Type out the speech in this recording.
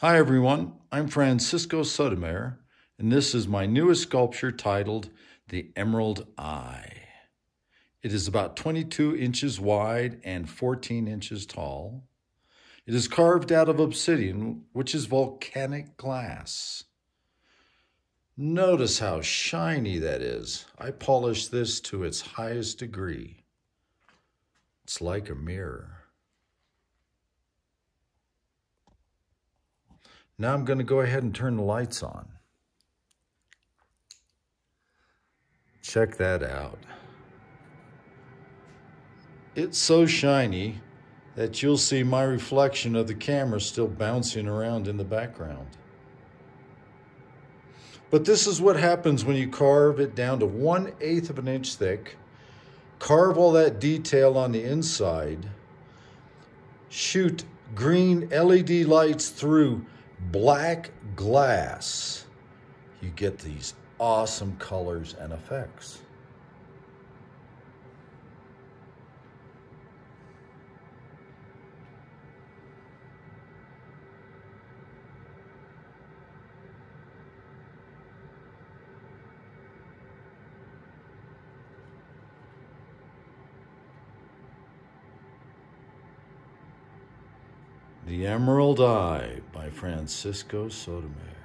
Hi everyone, I'm Francisco Sotomayor, and this is my newest sculpture titled The Emerald Eye. It is about 22 inches wide and 14 inches tall. It is carved out of obsidian, which is volcanic glass. Notice how shiny that is. I polished this to its highest degree. It's like a mirror. Now I'm going to go ahead and turn the lights on. Check that out. It's so shiny that you'll see my reflection of the camera still bouncing around in the background. But this is what happens when you carve it down to one eighth of an inch thick, carve all that detail on the inside, shoot green LED lights through black glass, you get these awesome colors and effects. The Emerald Eye by Francisco Sotomayor.